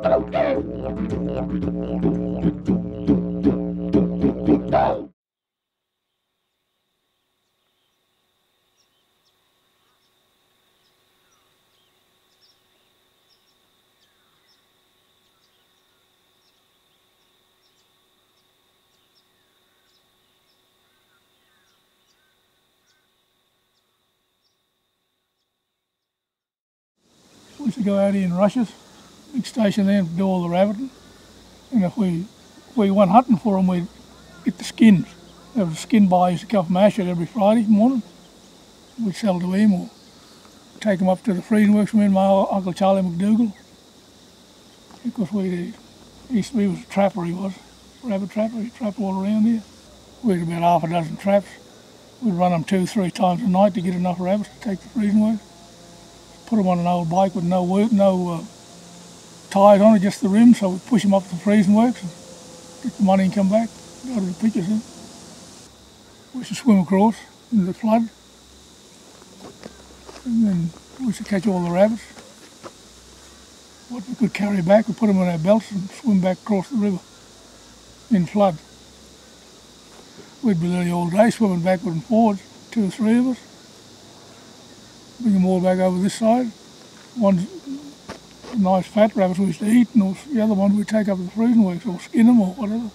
We to go out in rushes, big station there and do all the rabbiting. And if we we went hunting for them, we'd get the skins. There was a skin buyer used to come from Ashford every Friday morning. We'd sell to him or take them up to the freezing works with my Uncle Charlie McDougall. Because we he used to be was a trapper, he was, rabbit trapper, he trapped all around here. We had about half a dozen traps. We'd run them two, three times a night to get enough rabbits to take the freezing works put them on an old bike with no no uh, tires on just the rim. So we push them up to the freezing works and get the money and come back. Go to the pictures. Then. We used to swim across in the flood, and then we used to catch all the rabbits. What we could carry back, we put them on our belts and swim back across the river in flood. We'd be there all day swimming backward and forwards, two or three of us bring them all back over this side. One's nice fat rabbits we used to eat, and the other one we take up to the freezing works or skin them or whatever.